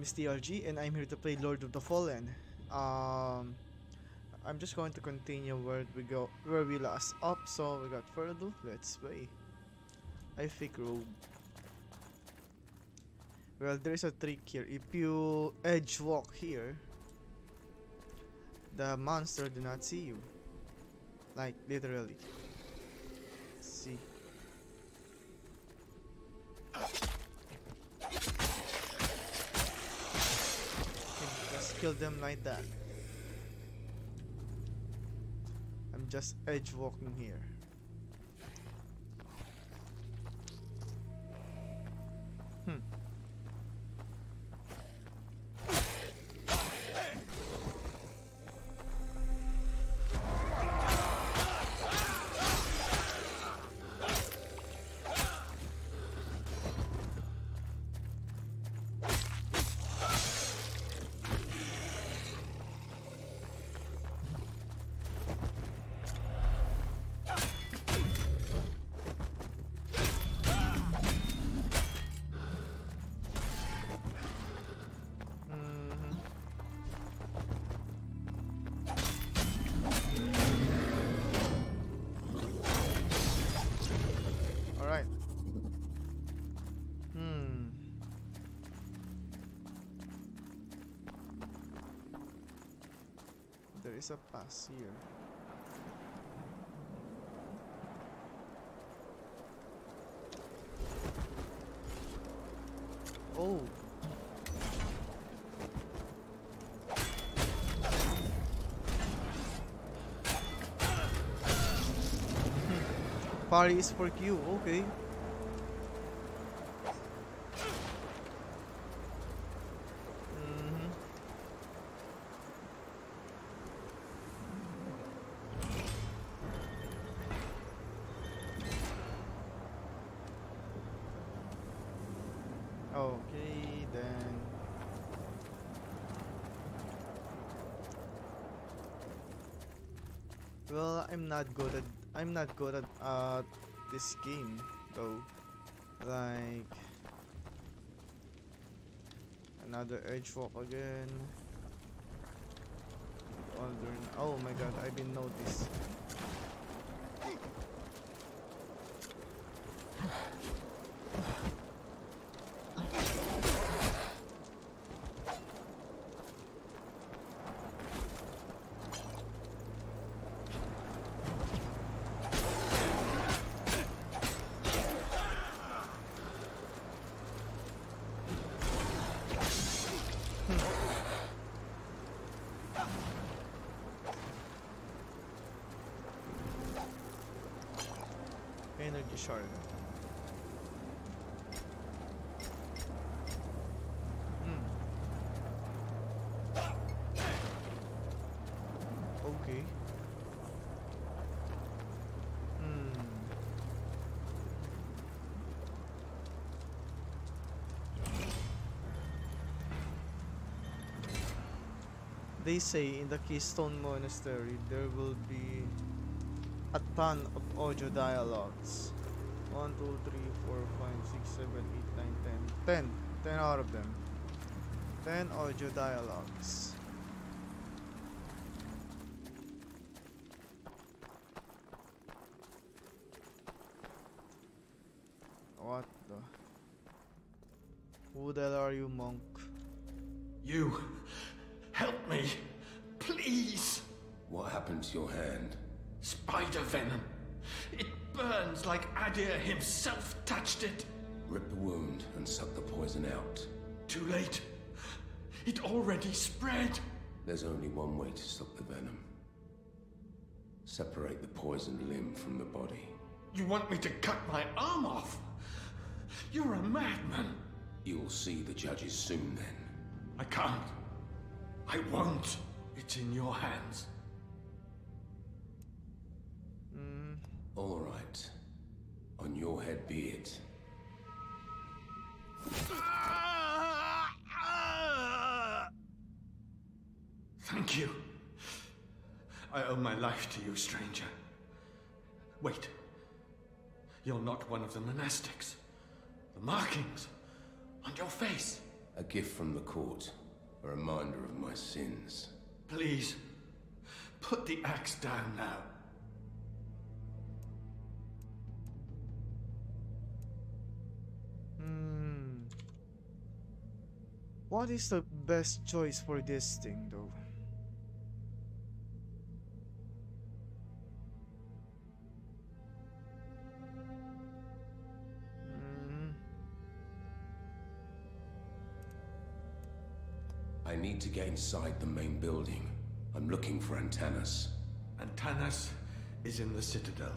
name is TRG and I'm here to play Lord of the Fallen. Um, I'm just going to continue where we go, where we last up. So without further ado, let's play. I think rogue. Well, there is a trick here. If you edge walk here, the monster do not see you. Like literally. Let's see. Kill them like that. I'm just edge walking here. Is a pass here. Oh. Party is for you, okay. Mhm. Okay, then. Well, I'm not good at I'm not good at uh, this game though. Like another edge walk again. Oh my god, I didn't notice. Shard. Hmm. Okay. Hmm. They say in the Keystone Monastery there will be a ton of audio dialogues. 1, 2, 3, 4, 5, 6, 7, 8, 9, 10. 10. 10 out of them. 10 audio dialogues. Himself touched it. Rip the wound and suck the poison out. Too late. It already spread. There's only one way to stop the venom. Separate the poisoned limb from the body. You want me to cut my arm off? You're a madman. You'll see the judges soon then. I can't. I won't. It's in your hands. Mm, All right. On your head be it. Thank you. I owe my life to you, stranger. Wait. You're not one of the monastics. The markings on your face. A gift from the court. A reminder of my sins. Please, put the axe down now. What is the best choice for this thing, though? Hmm. I need to get inside the main building. I'm looking for Antanas. Antanas is in the citadel.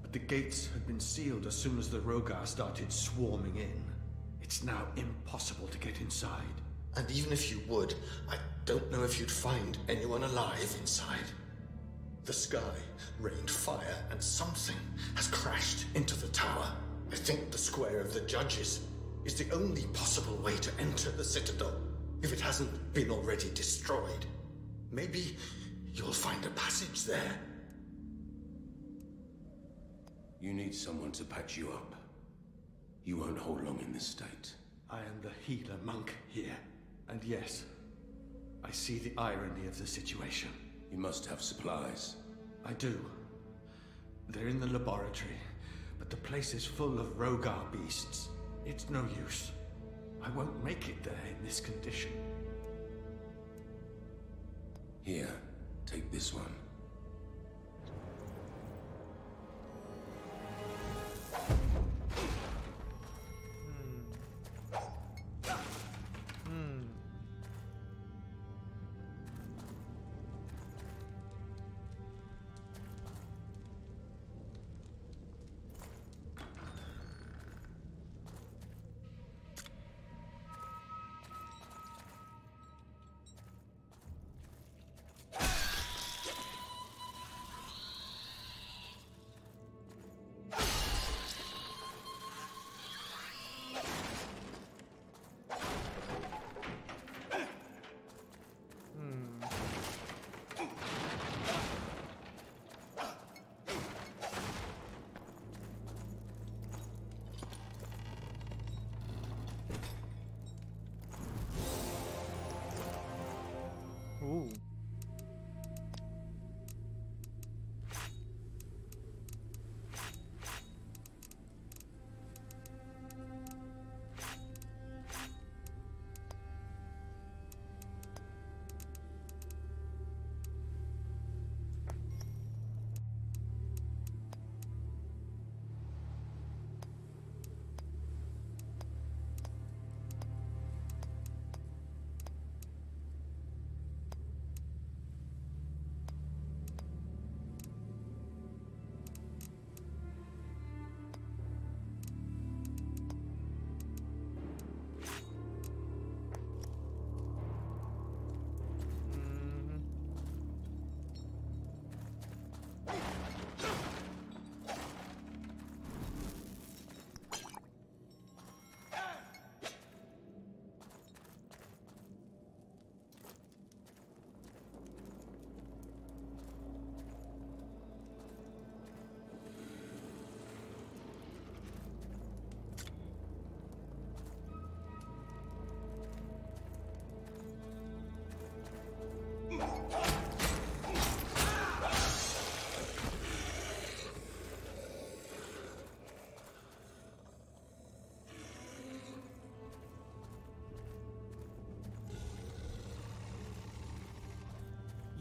But the gates had been sealed as soon as the Rhogar started swarming in. It's now impossible to get inside. And even if you would, I don't know if you'd find anyone alive inside. The sky rained fire and something has crashed into the tower. I think the Square of the Judges is the only possible way to enter the Citadel, if it hasn't been already destroyed. Maybe you'll find a passage there. You need someone to patch you up. You won't hold long in this state. I am the healer monk here. And yes, I see the irony of the situation. You must have supplies. I do. They're in the laboratory, but the place is full of Rhogar beasts. It's no use. I won't make it there in this condition. Here, take this one.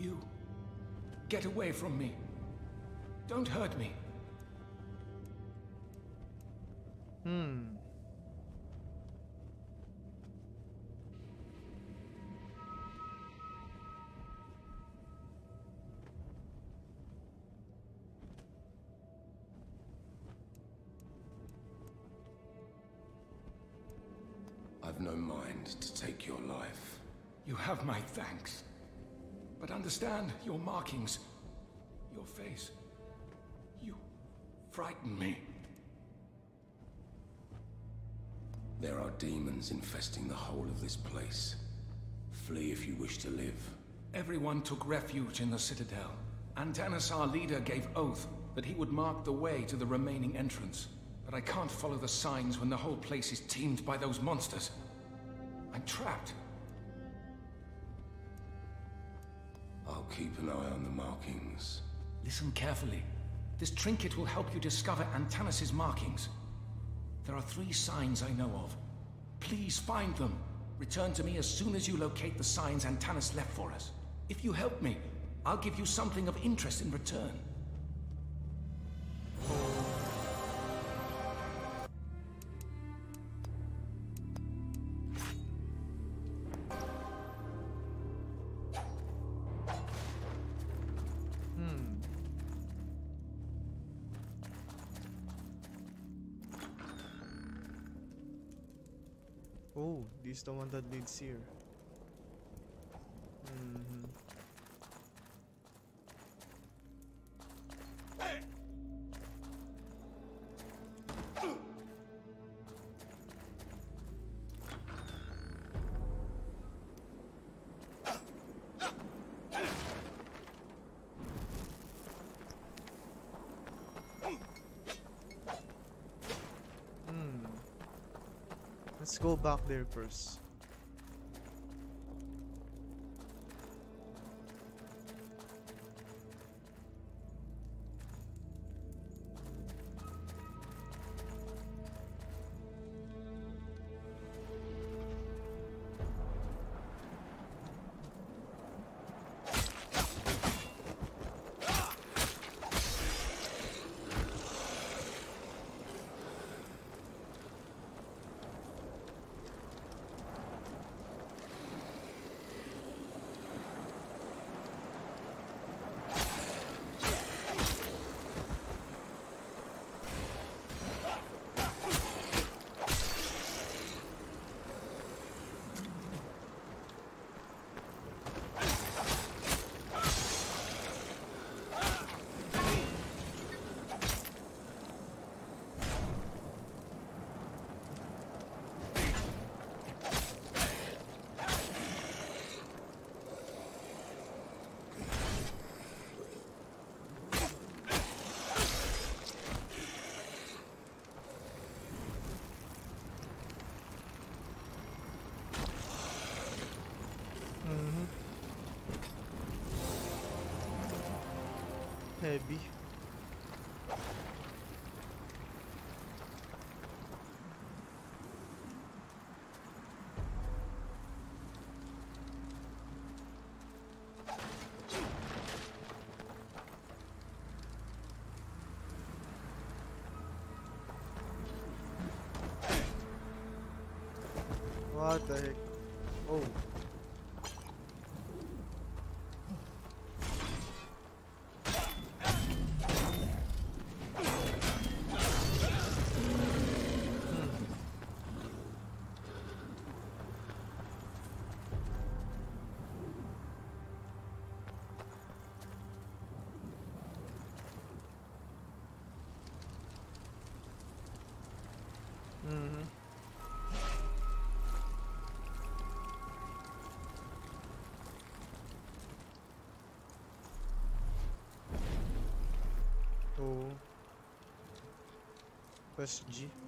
You. Get away from me. Don't hurt me. Understand your markings, your face. You frighten me. There are demons infesting the whole of this place. Flee if you wish to live. Everyone took refuge in the Citadel. Antanas, our leader, gave oath that he would mark the way to the remaining entrance. But I can't follow the signs when the whole place is teemed by those monsters. I'm trapped. Keep an eye on the markings. Listen carefully. This trinket will help you discover Antanas' markings. There are three signs I know of. Please find them. Return to me as soon as you locate the signs Antanas left for us. If you help me, I'll give you something of interest in return. The one that leads here. Let's go back there first. Heavy. What the heck? Oh. Press G.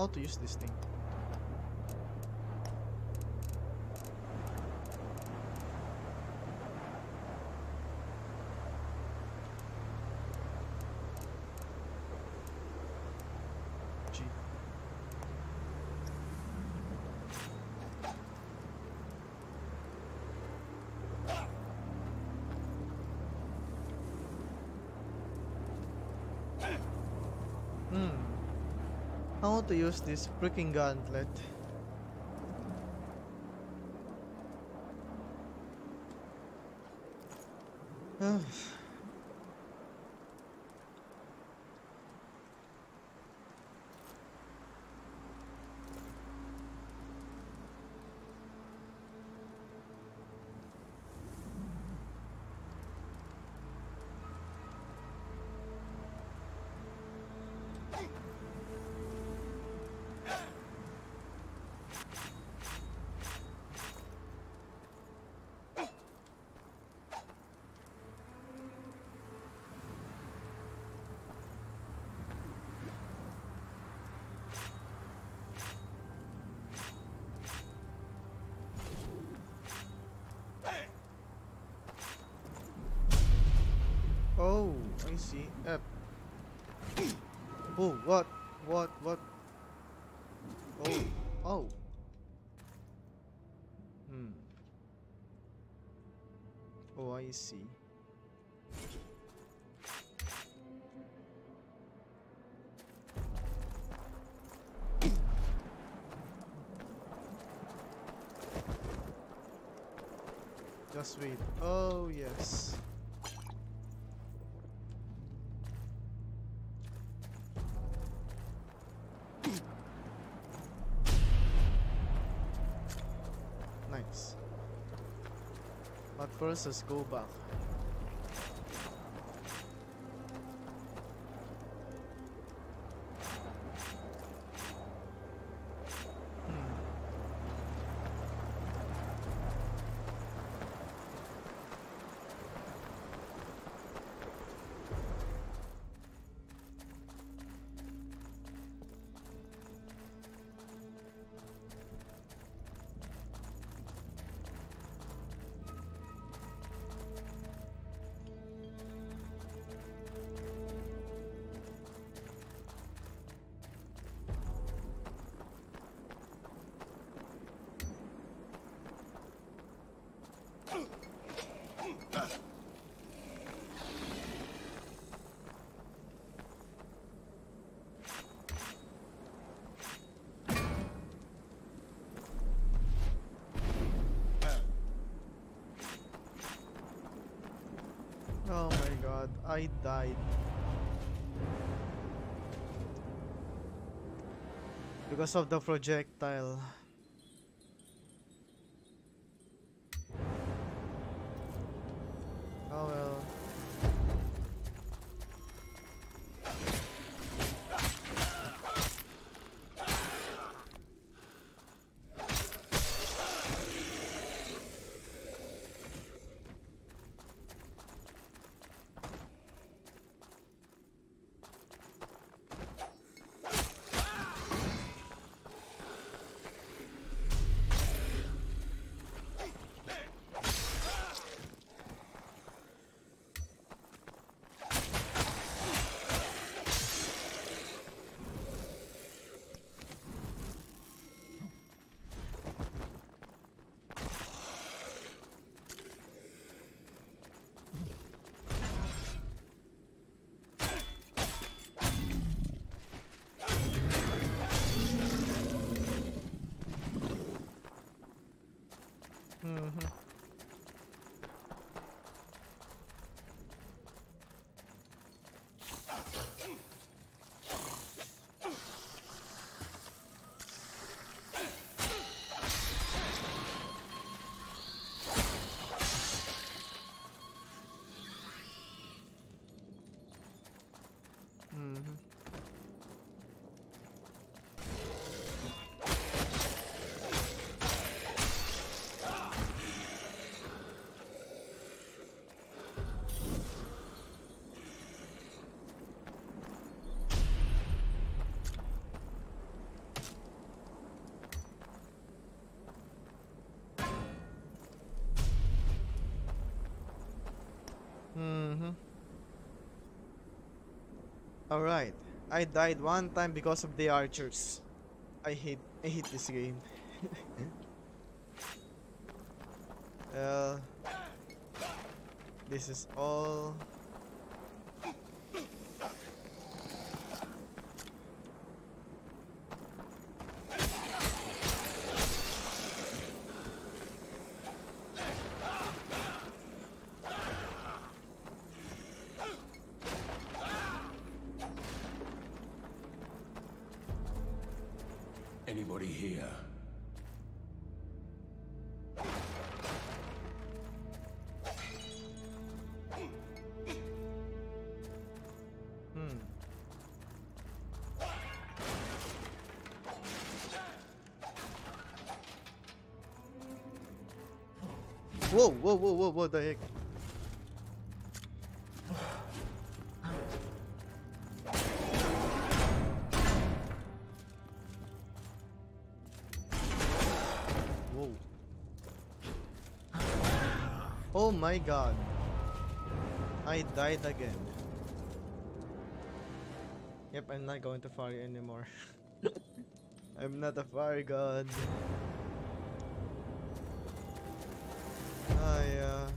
How to use this thing? G. Want to use this freaking gauntlet. Oh, I see. Uh, oh, what? What? What? Oh, oh. Hmm. Oh, I see. Just wait. Oh, yes. Nice. But first, let's Oh my god, I died. Because of the projectile. Oh. Mhm. Mhm. Mm-hmm. Alright. I died one time because of the archers. I hate I hate this game. well this is all Whoa, whoa, whoa, whoa, what the heck? Whoa. Oh my god. I died again. Yep, I'm not going to fire anymore. I'm not a fire god. Uh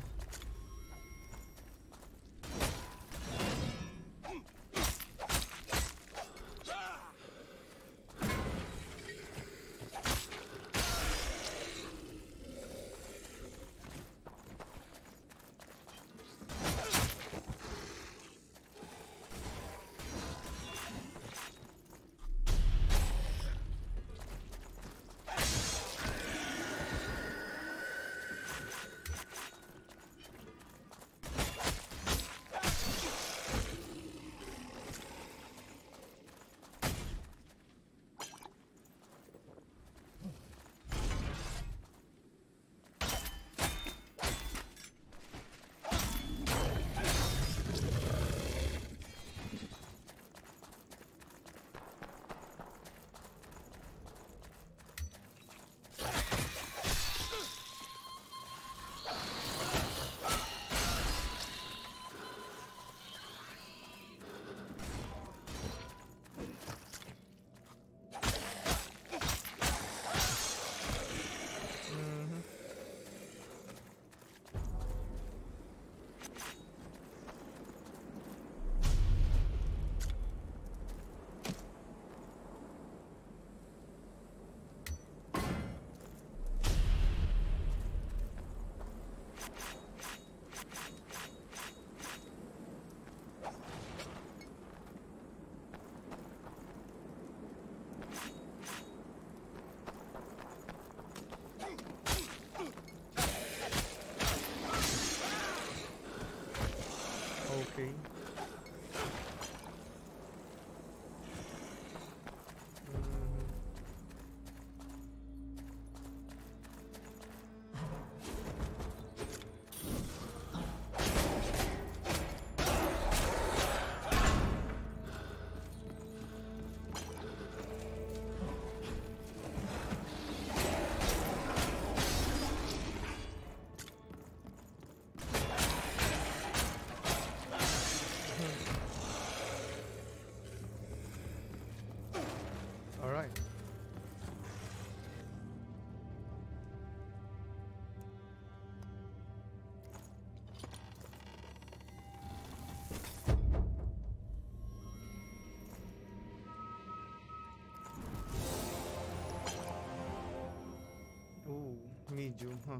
Ooh, medium, huh?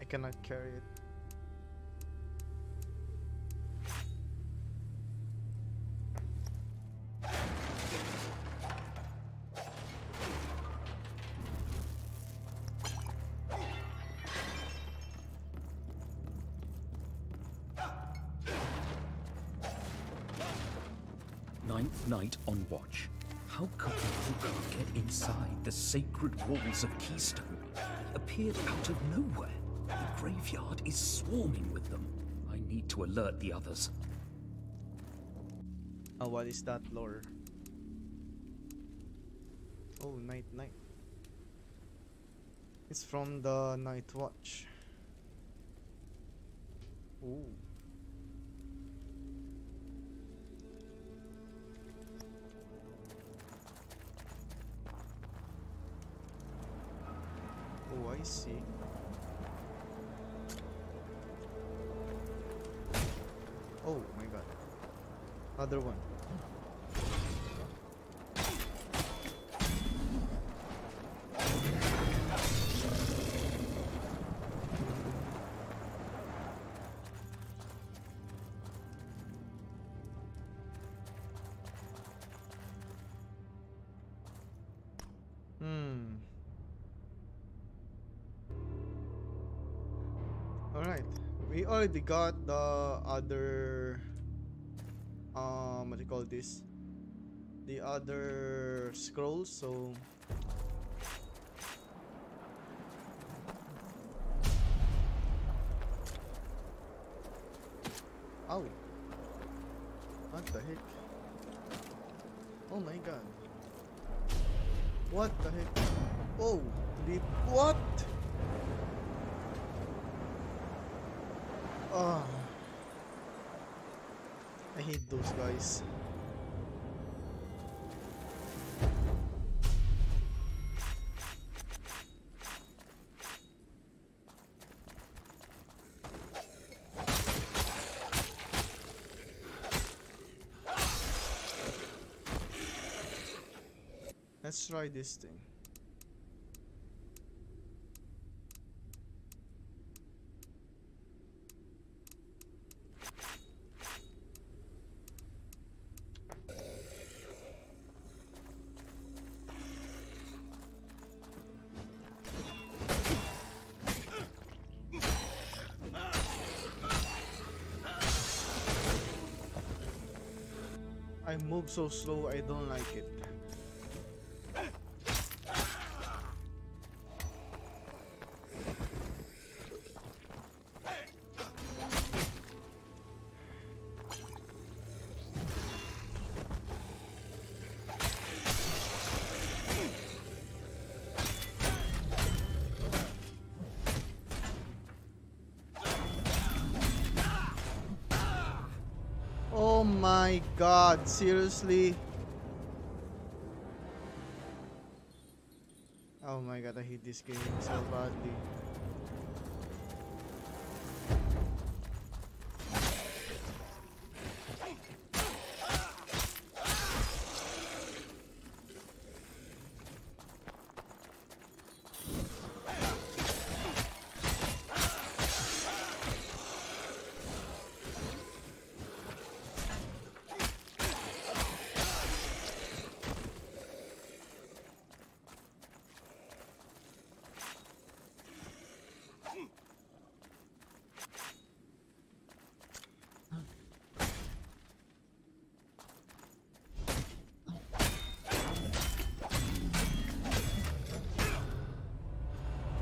I cannot carry it. Sacred walls of Keystone? Appeared out of nowhere. The graveyard is swarming with them. I need to alert the others. Oh, what is that lore? Oh, night, night. It's from the Night Watch. Ooh. I see. Oh my god. Other one. Already got the other um what do you call this? The other scrolls, so Ow. What the heck? Oh my god. What the heck? Oh. What? Ah. I hate those guys. Let's try this thing. Move so slow, I don't like it. God, seriously? Oh my god, I hate this game so badly.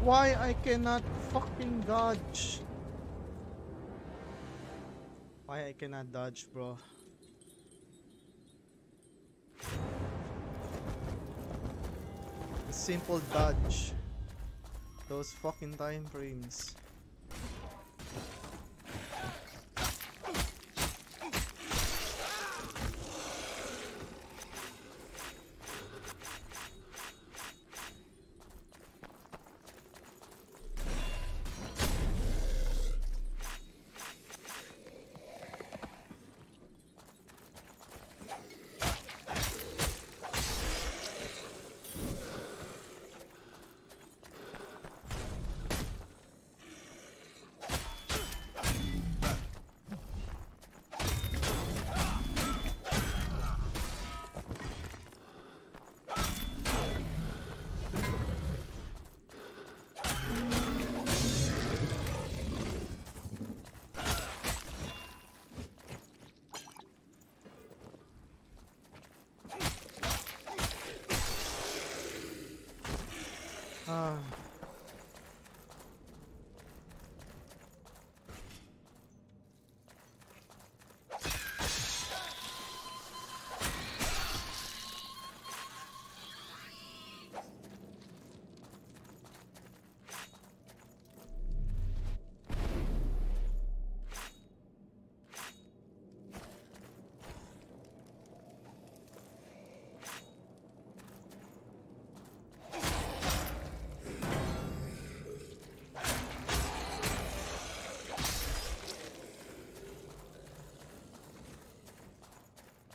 Why I cannot fucking dodge? Why I cannot dodge, bro? A simple dodge. Those fucking time frames.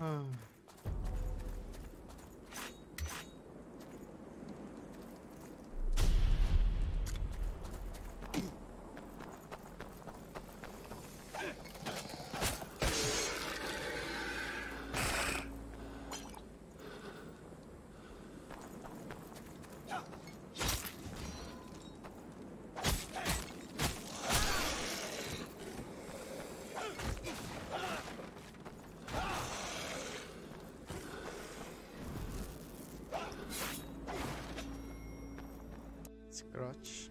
嗯。Crotch.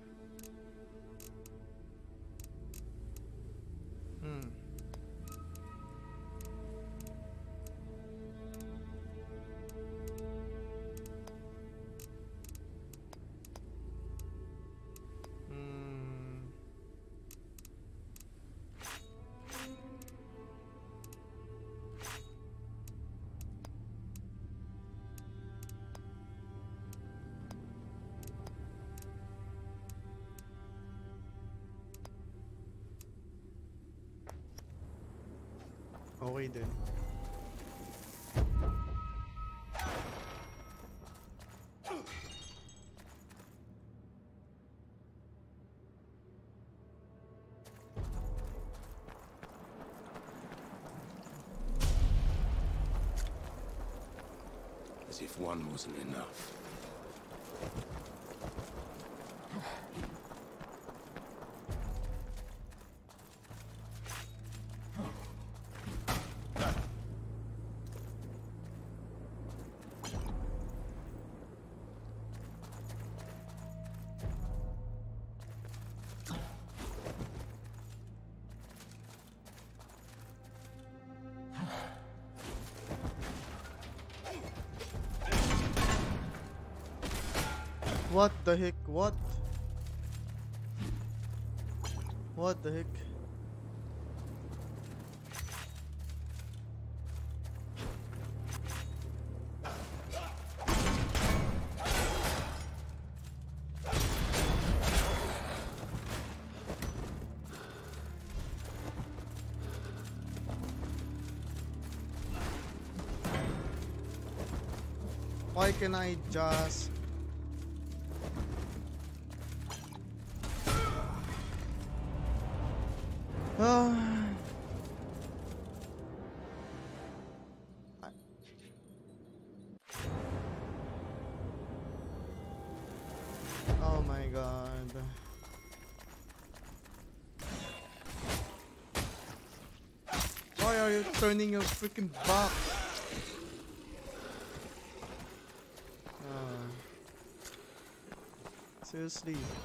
Okay din. As if one wasn't enough. Can I just Ah. Oh my god. Why are you turning your freaking back? Ah. Seriously.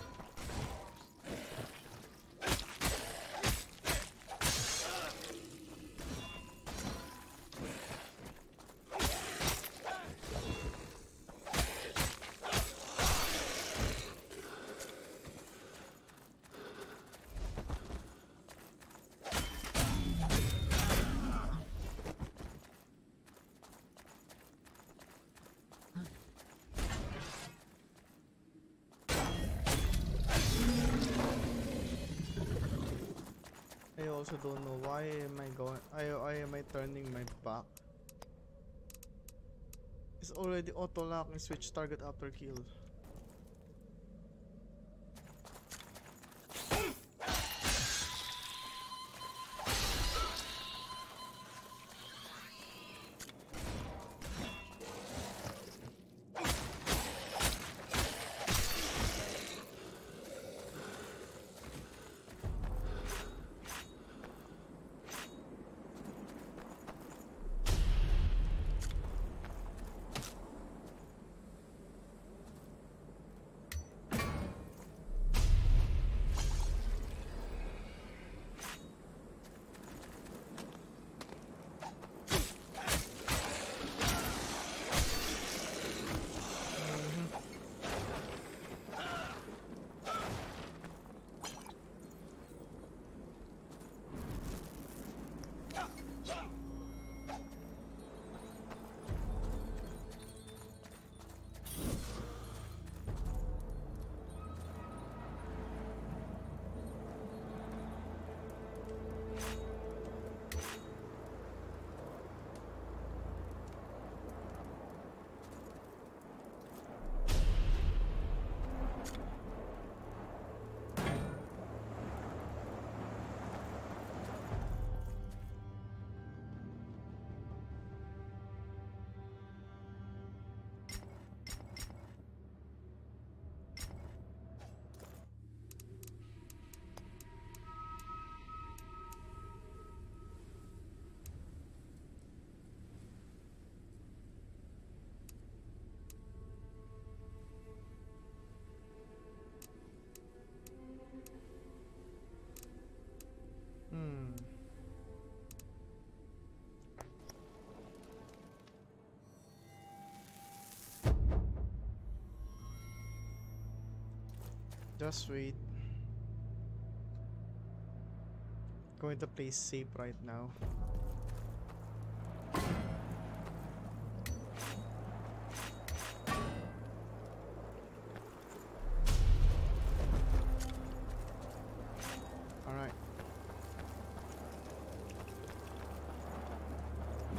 I also don't know why am I going I why am I turning my back? It's already auto lock and switch target after kill. Just wait. Going to play safe right now.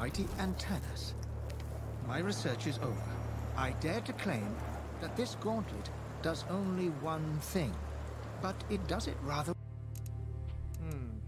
Mighty Antanas. My research is over. I dare to claim that this gauntlet does only one thing, but it does it rather Hmm.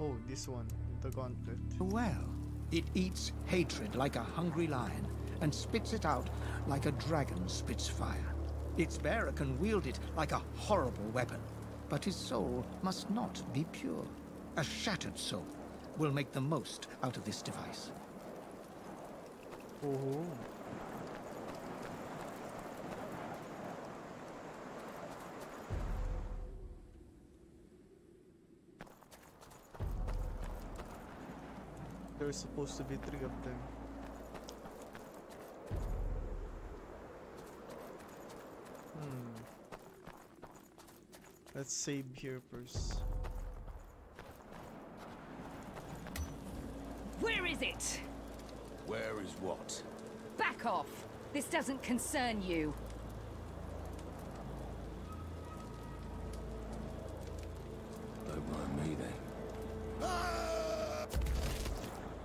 Oh, this one, the gauntlet. well. It eats hatred like a hungry lion and spits it out like a dragon spits fire. Its bearer can wield it like a horrible weapon, but his soul must not be pure. A shattered soul will make the most out of this device. There's supposed to be three of them. Hmm. Let's save here first. Where is it? Where is what? Back off! This doesn't concern you. Don't mind me then.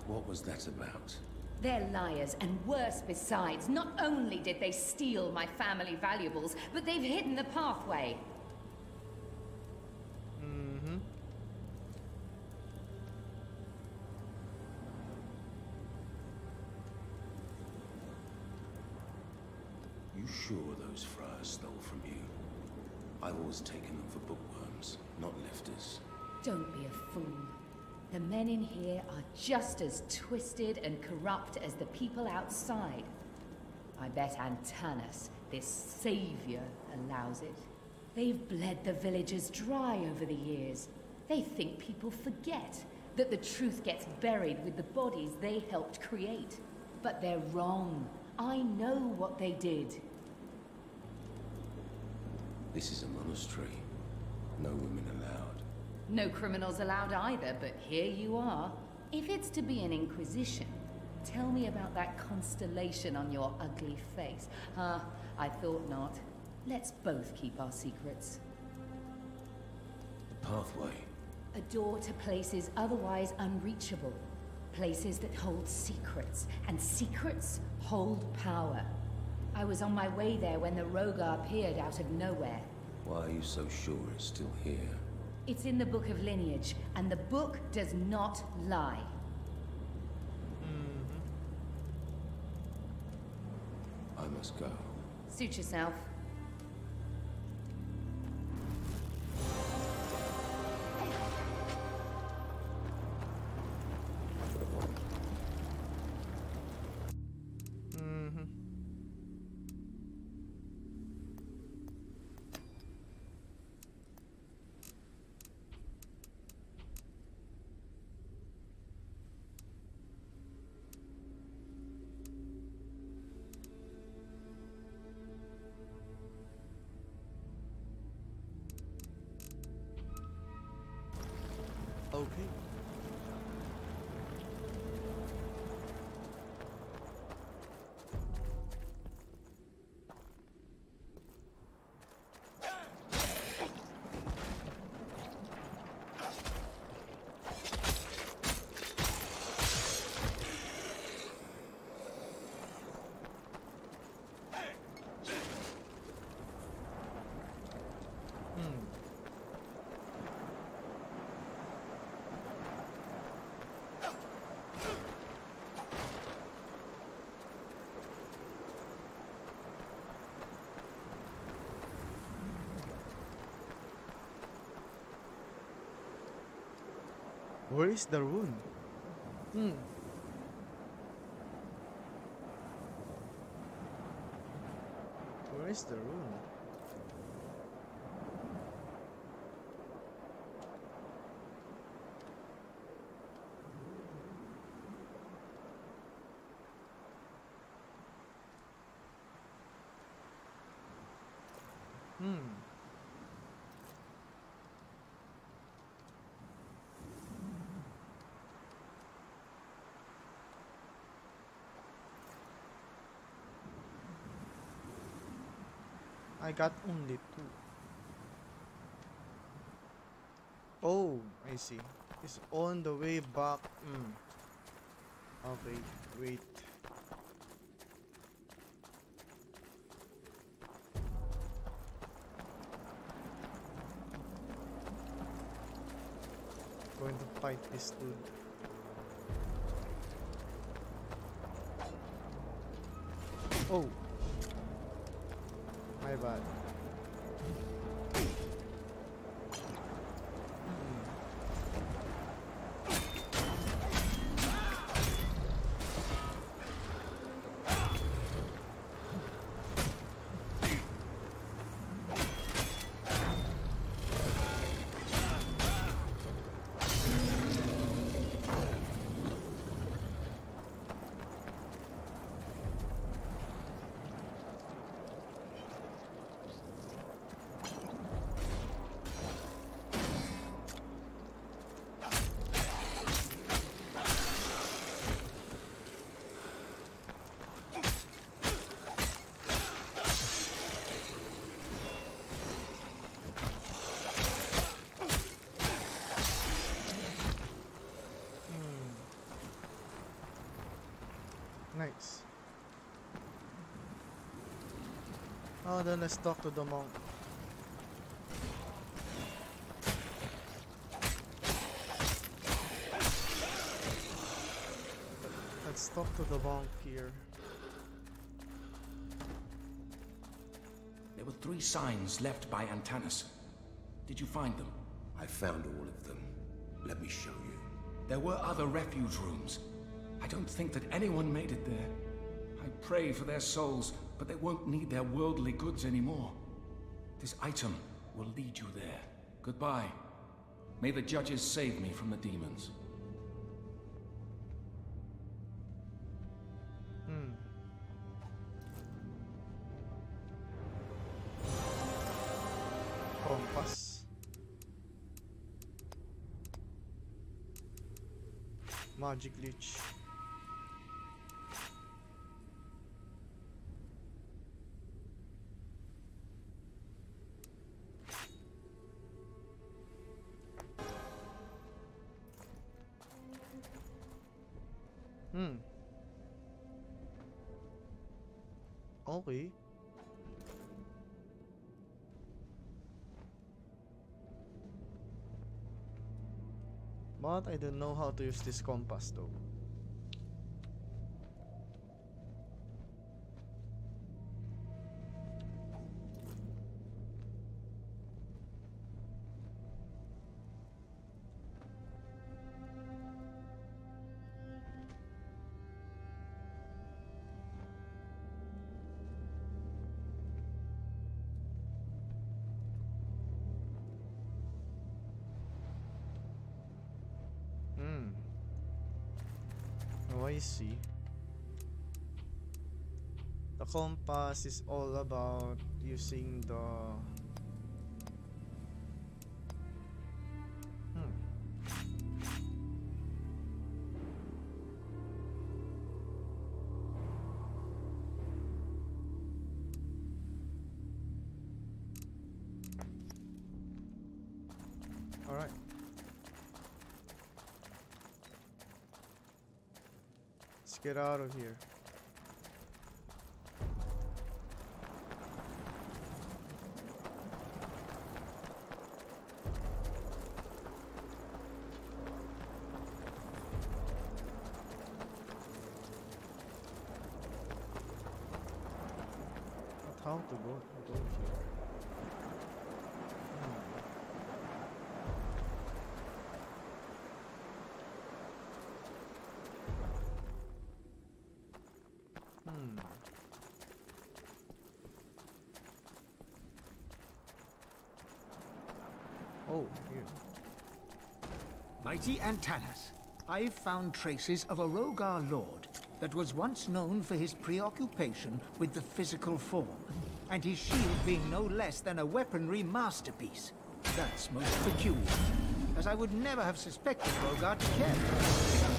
What was that about? They're liars, and worse besides. Not only did they steal my family valuables, but they've hidden the pathway. The men in here are just as twisted and corrupt as the people outside. I bet Antanas, this savior, allows it. They've bled the villagers dry over the years. They think people forget that the truth gets buried with the bodies they helped create. But they're wrong. I know what they did. This is a monastery. No women allowed. No criminals allowed either, but here you are. If it's to be an inquisition, tell me about that constellation on your ugly face. Ah, I thought not. Let's both keep our secrets. The pathway. A door to places otherwise unreachable. Places that hold secrets, and secrets hold power. I was on my way there when the Rhogar appeared out of nowhere. Why are you so sure it's still here? It's in the Book of Lineage, and the book does not lie. Mm-hmm. I must go. Suit yourself. Where is the room? Hmm. Where is Darwin? Hmm. I got only two. Oh, I see. It's on the way back. Hmm. Okay, wait. Going to fight this dude. Oh. My Nice. Oh, then let's talk to the monk. Let's talk to the monk here. There were three signs left by Antanas. Did you find them? I found all of them. Let me show you. There were other refuge rooms. I don't think that anyone made it there. I pray for their souls, but they won't need their worldly goods anymore. This item will lead you there. Goodbye. May the judges save me from the demons. Hmm. Compass. Magic leech. But I don't know how to use this compass though. I see. The compass is all about using the. Get out of here. But how to go, go here? Hmm. Hmm. Oh, here. Mighty Antanas, I've found traces of a Rhogar lord that was once known for his preoccupation with the physical form, and his shield being no less than a weaponry masterpiece. That's most peculiar, as I would never have suspected Rhogar to care.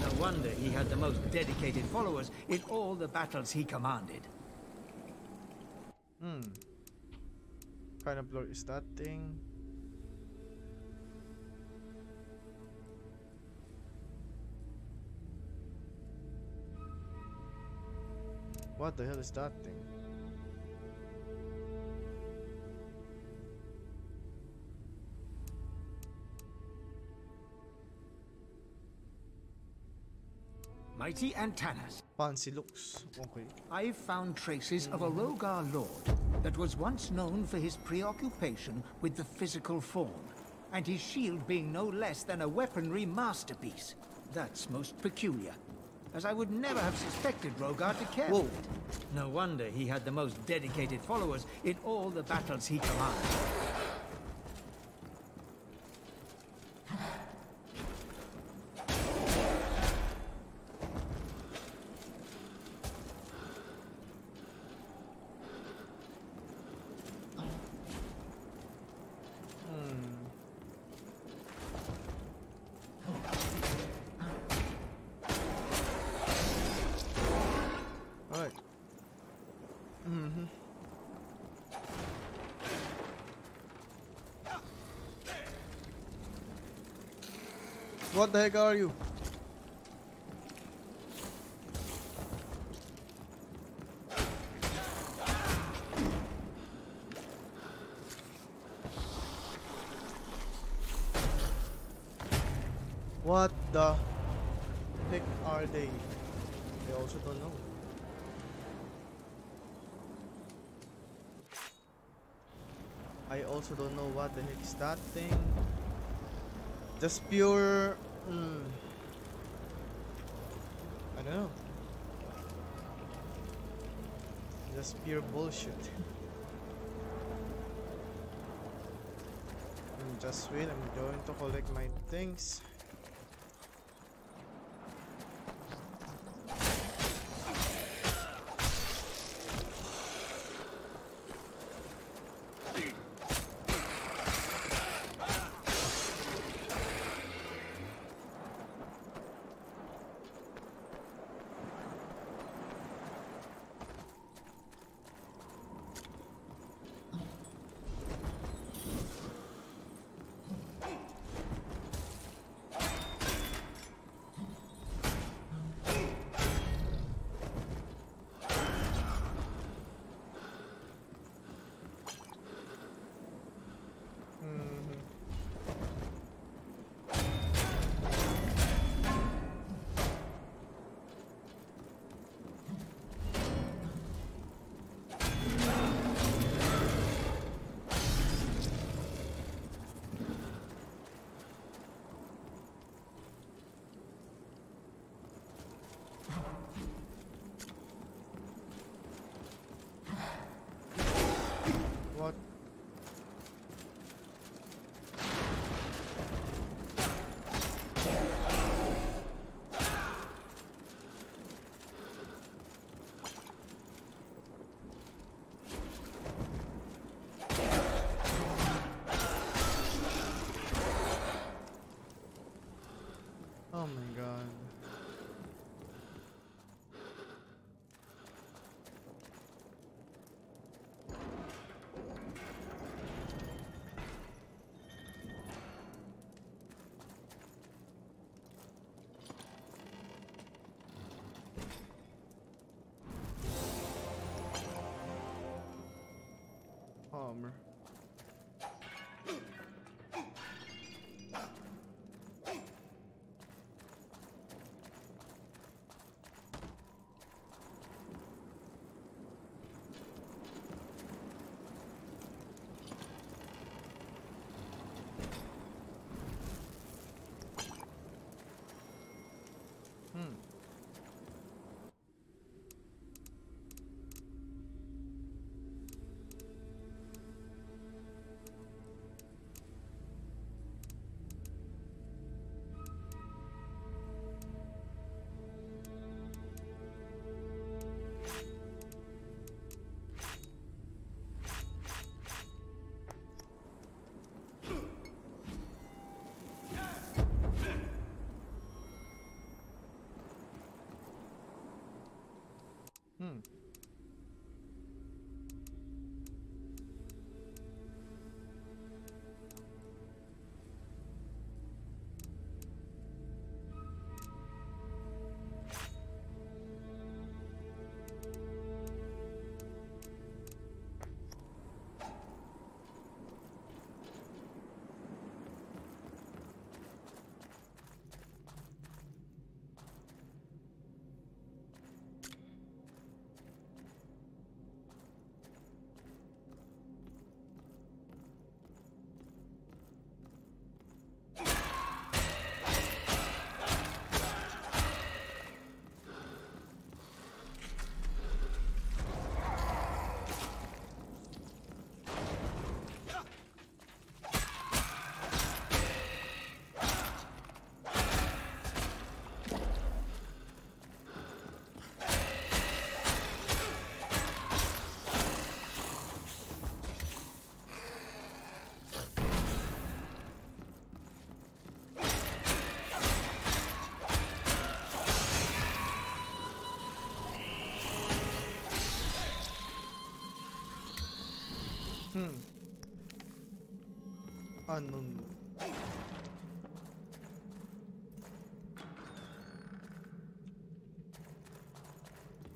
No wonder he had the most dedicated followers in all the battles he commanded. Hmm. Kind of blur is that thing? What the hell is that thing? Mighty Antanas. Fancy looks. Okay. I've found traces of a Rhogar lord that was once known for his preoccupation with the physical form, and his shield being no less than a weaponry masterpiece. That's most peculiar, as I would never have suspected Rhogar to care Whoa. No wonder he had the most dedicated followers in all the battles he commanded. Alright. Mm-hmm. What the heck are you? What the heck are they? I also don't know. I also don't know what the heck is that thing. Just pure. Mm, I don't know. Just pure bullshit. Just wait, I'm going to collect my things. Hmm.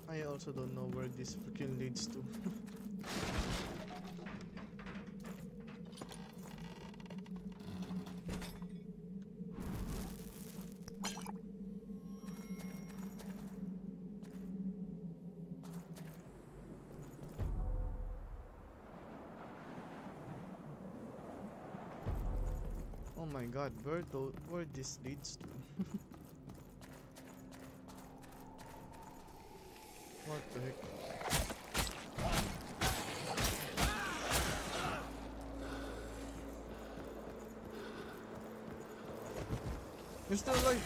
I also don't know where this freaking leads to. oh my god, where do where this leads to? what the heck? You're still alive!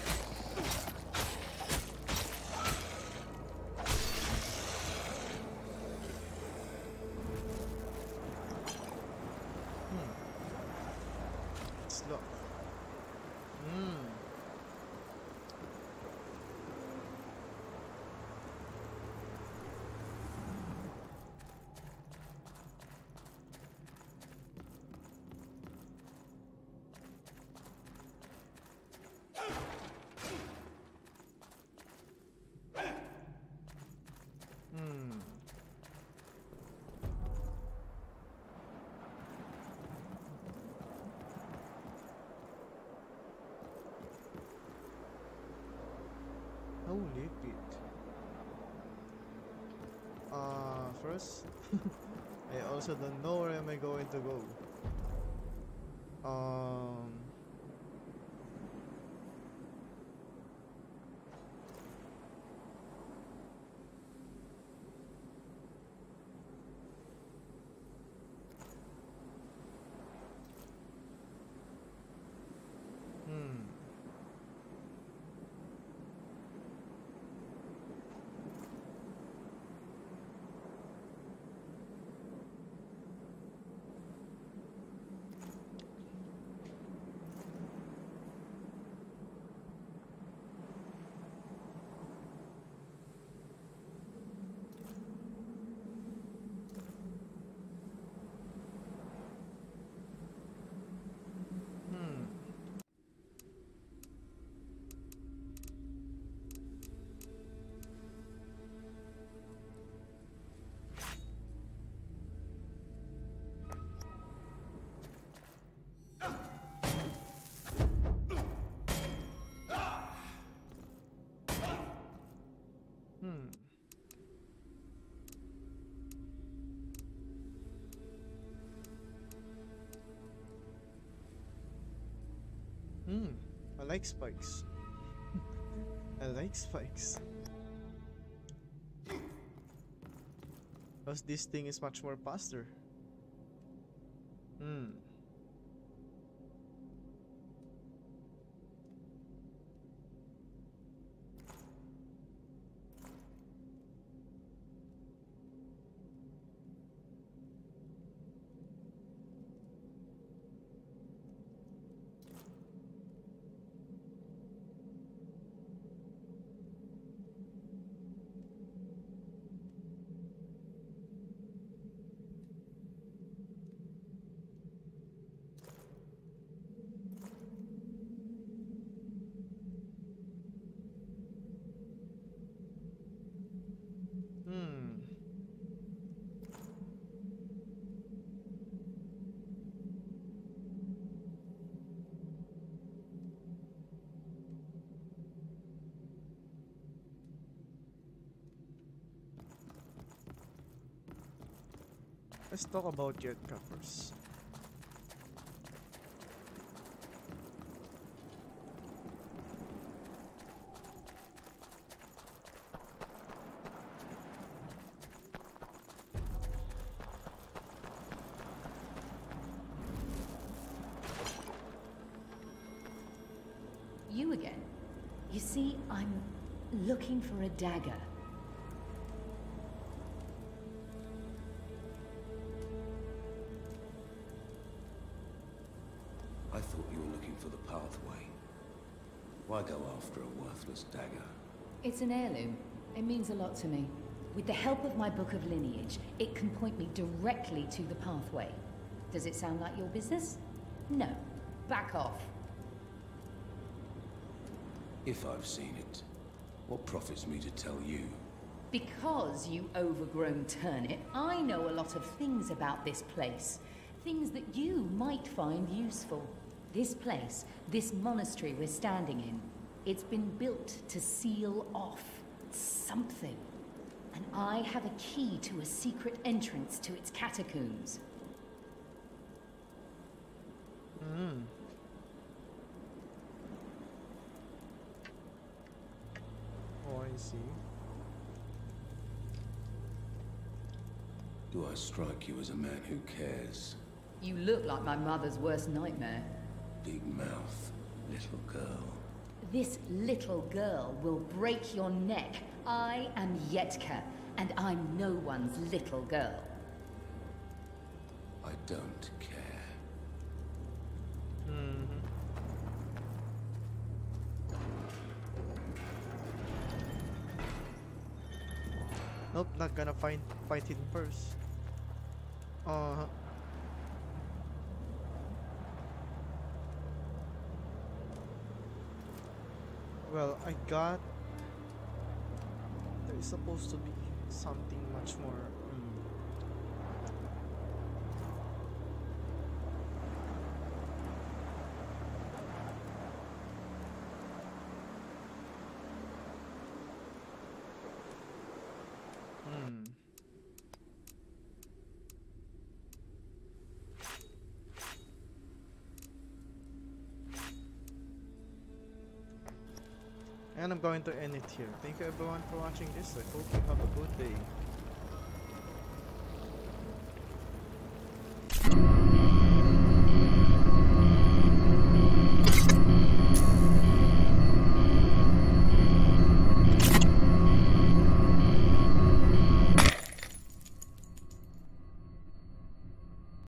Hmm. It's locked. Hmm. Hmm. Pit. Uh, first, I also don't know where am I going to go. Um. Hmm. I like spikes. I like spikes. Because this thing is much more faster. Let's talk about Yetka first. You again? You see, I'm looking for a dagger. Dagger? It's an heirloom. It means a lot to me. With the help of my book of lineage, it can point me directly to the pathway. Does it sound like your business? No. Back off. If I've seen it, what profits me to tell you? Because, you overgrown turnip, I know a lot of things about this place. Things that you might find useful. This place, this monastery we're standing in, it's been built to seal off something. And I have a key to a secret entrance to its catacombs. Hmm. Oh, I see. Do I strike you as a man who cares? You look like my mother's worst nightmare. Big mouth, little girl. This little girl will break your neck. I am Yetka, and I'm no one's little girl. I don't care. Mm hmm Nope, not gonna find fight him first. Uh huh. Well, I got. There is supposed to be something much more. mm, Hmm. And I'm going to end it here. Thank you everyone for watching this. I hope you have a good day.